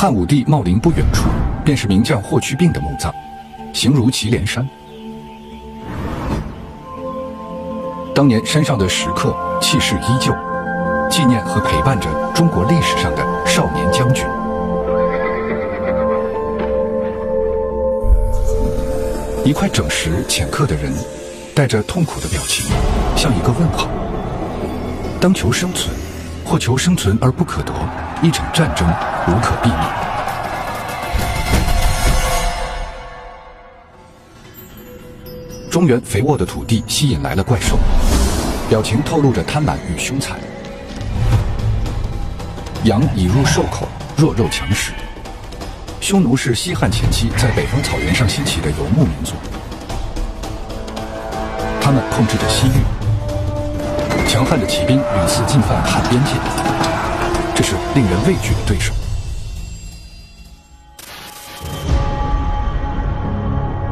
汉武帝茂陵不远处，便是名将霍去病的墓葬，形如祁连山。当年山上的石刻气势依旧，纪念和陪伴着中国历史上的少年将军。一块整石浅刻的人，带着痛苦的表情，像一个问号。当求生存，或求生存而不可得，一场战争无可避免。中原肥沃的土地吸引来了怪兽。表情透露着贪婪与凶残。羊已入兽口，弱肉强食。匈奴是西汉前期在北方草原上兴起的游牧民族，他们控制着西域，强悍的骑兵屡次进犯汉边界，这是令人畏惧的对手。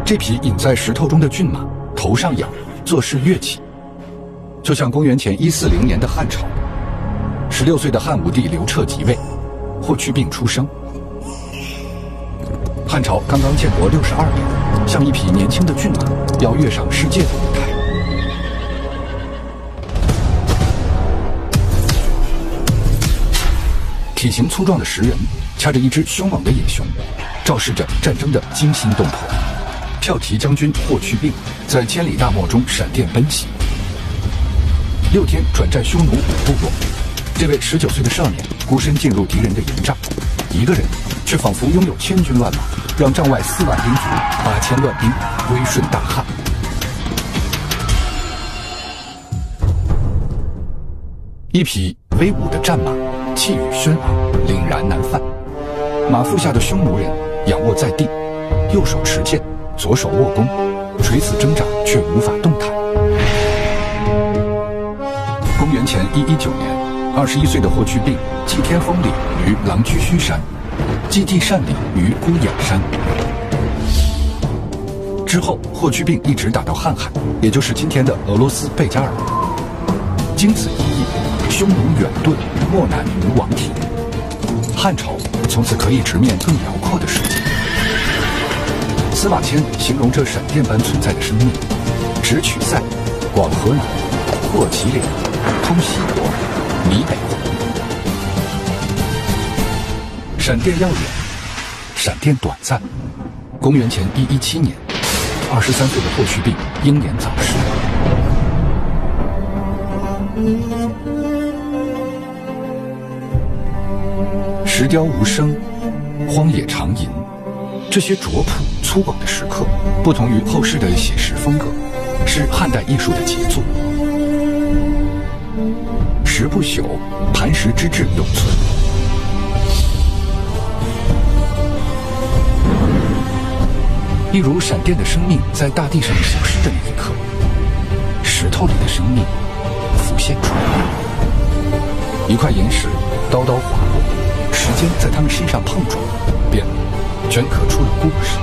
这匹隐在石头中的骏马，头上仰，做事跃起。就像公元前一四零年的汉朝，十六岁的汉武帝刘彻即位，霍去病出生。汉朝刚刚建国六十二年，像一匹年轻的骏马，要跃上世界的舞台。体型粗壮的石人掐着一只凶猛的野熊，昭示着战争的惊心动魄。骠骑将军霍去病在千里大漠中闪电奔袭。六天转战匈奴五部落，这位十九岁的少年孤身进入敌人的营帐，一个人却仿佛拥有千军万马，让帐外四万兵卒、八千乱兵归顺大汉。一匹威武的战马，气宇轩昂，凛然难犯。马腹下的匈奴人仰卧在地，右手持剑，左手握弓，垂死挣扎却无法动弹。公元前一一九年，二十一岁的霍去病祭天封礼于狼居胥山，祭地善礼于孤眼山。之后，霍去病一直打到瀚海，也就是今天的俄罗斯贝加尔。经此一役，匈奴远遁，漠南无王体，汉朝从此可以直面更辽阔的世界。司马迁形容这闪电般存在的生命：直取塞，广河南，破祁连。通西国，弥北国。闪电耀眼，闪电短暂。公元前一一七年，二十三岁的霍去病英年早逝。石雕无声，荒野长吟。这些拙朴粗犷的石刻，不同于后世的写实风格，是汉代艺术的杰作。石不朽，磐石之志永存。一如闪电的生命在大地上消失的那一刻，石头里的生命浮现出来。一块岩石刀刀划过，时间在他们身上碰撞，便镌刻出了故事。